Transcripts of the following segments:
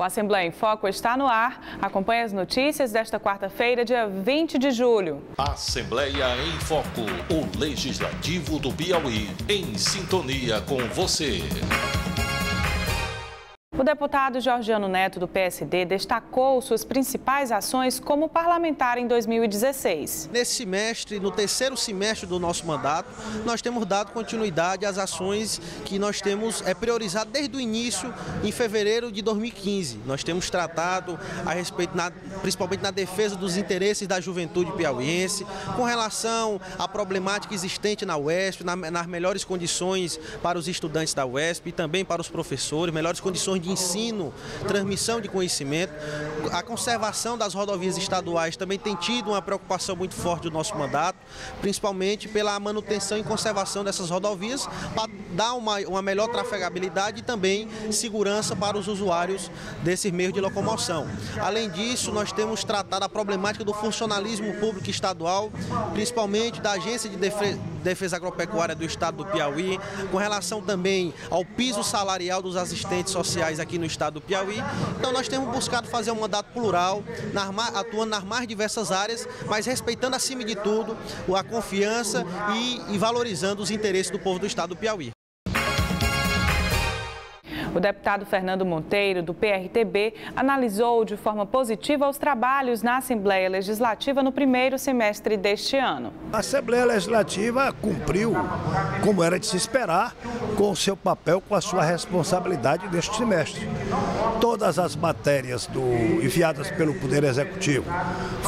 O Assembleia em Foco está no ar. Acompanhe as notícias desta quarta-feira, dia 20 de julho. Assembleia em Foco, o Legislativo do Piauí, em sintonia com você. O deputado Georgiano Neto, do PSD, destacou suas principais ações como parlamentar em 2016. Nesse semestre, no terceiro semestre do nosso mandato, nós temos dado continuidade às ações que nós temos é, priorizado desde o início, em fevereiro de 2015. Nós temos tratado a respeito, na, principalmente na defesa dos interesses da juventude piauiense, com relação à problemática existente na UESP, na, nas melhores condições para os estudantes da UESP e também para os professores, melhores condições de ensino, transmissão de conhecimento. A conservação das rodovias estaduais também tem tido uma preocupação muito forte do nosso mandato, principalmente pela manutenção e conservação dessas rodovias, para dar uma, uma melhor trafegabilidade e também segurança para os usuários desses meios de locomoção. Além disso, nós temos tratado a problemática do funcionalismo público estadual, principalmente da Agência de Defesa, Defesa Agropecuária do Estado do Piauí, com relação também ao piso salarial dos assistentes sociais aqui no estado do Piauí. Então nós temos buscado fazer um mandato plural, atuando nas mais diversas áreas, mas respeitando acima de tudo a confiança e, valorizando os interesses do povo do estado do Piauí. O deputado Fernando Monteiro, do PRTB, analisou de forma positiva os trabalhos na Assembleia Legislativa no primeiro semestre deste ano. A Assembleia Legislativa cumpriu, como era de se esperar, com o seu papel, com a sua responsabilidade neste semestre. Todas as matérias do, enviadas pelo Poder Executivo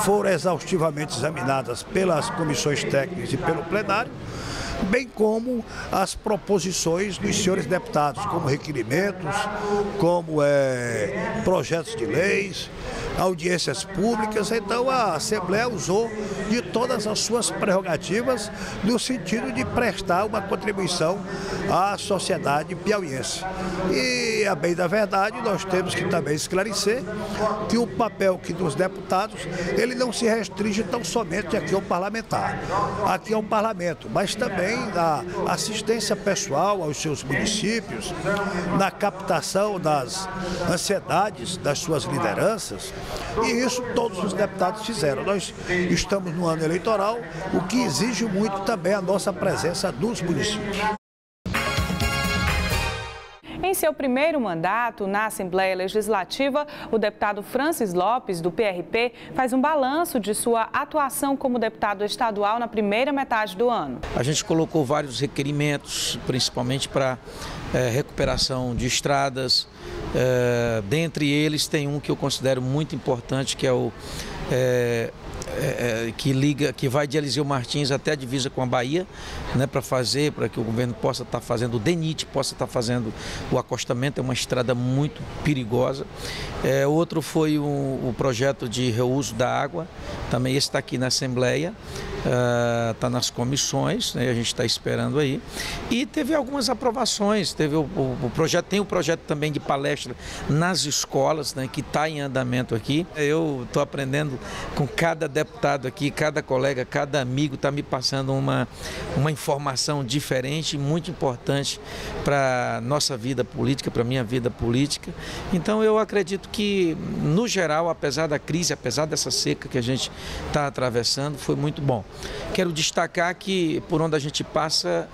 foram exaustivamente examinadas pelas comissões técnicas e pelo plenário bem como as proposições dos senhores deputados, como como é, projetos de leis, audiências públicas. Então a Assembleia usou de todas as suas prerrogativas no sentido de prestar uma contribuição à sociedade piauiense. E a bem da verdade, nós temos que também esclarecer que o papel que dos deputados, ele não se restringe tão somente aqui ao parlamentar, aqui ao parlamento, mas também da assistência pessoal aos seus municípios, na captação das ansiedades das suas lideranças, e isso todos os deputados fizeram. Nós estamos no ano eleitoral, o que exige muito também a nossa presença nos municípios. Em seu primeiro mandato na Assembleia Legislativa, o deputado Francis Lopes, do PRP, faz um balanço de sua atuação como deputado estadual na primeira metade do ano. A gente colocou vários requerimentos, principalmente para é, recuperação de estradas. É, dentre eles tem um que eu considero muito importante, que é o é, é, que liga, que vai de Eliseu Martins até a divisa com a Bahia, né, para fazer, para que o governo possa estar tá fazendo o DENIT, possa estar tá fazendo o acostamento, é uma estrada muito perigosa. É, outro foi o, o, projeto de reuso da água, também está aqui na Assembleia, está uh, nas comissões, né, a gente está esperando aí. E teve algumas aprovações, teve o, o, o, projeto, tem o projeto também de palestra nas escolas, né, que está em andamento aqui. Eu estou aprendendo com cada deputado aqui, cada colega, cada amigo está me passando uma, uma informação diferente, muito importante para nossa vida política, para minha vida política. Então eu acredito que, no geral, apesar da crise, apesar dessa seca que a gente está atravessando, foi muito bom. Quero destacar que por onde a gente passa,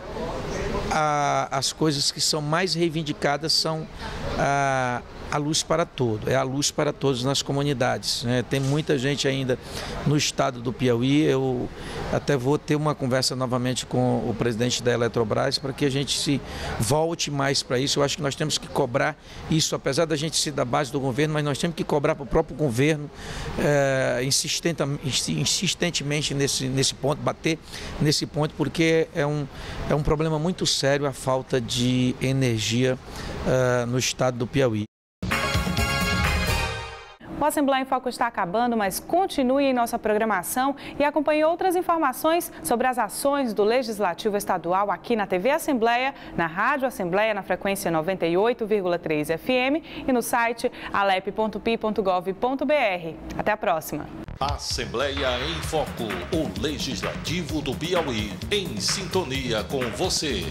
a, as coisas que são mais reivindicadas são a, a luz para todo, é a luz para todos nas comunidades. Né? Tem muita gente ainda no estado do Piauí. Eu até vou ter uma conversa novamente com o presidente da Eletrobras para que a gente se volte mais para isso. Eu acho que nós temos que cobrar isso, apesar da gente ser da base do governo, mas nós temos que cobrar para o próprio governo é, insistentemente nesse, nesse ponto, bater nesse ponto, porque é um, é um problema muito sério a falta de energia uh, no estado do Piauí. O Assembleia em Foco está acabando, mas continue em nossa programação e acompanhe outras informações sobre as ações do Legislativo Estadual aqui na TV Assembleia, na Rádio Assembleia na frequência 98,3 FM e no site alep.pi.gov.br. Até a próxima. Assembleia em Foco, o Legislativo do Piauí, em sintonia com você.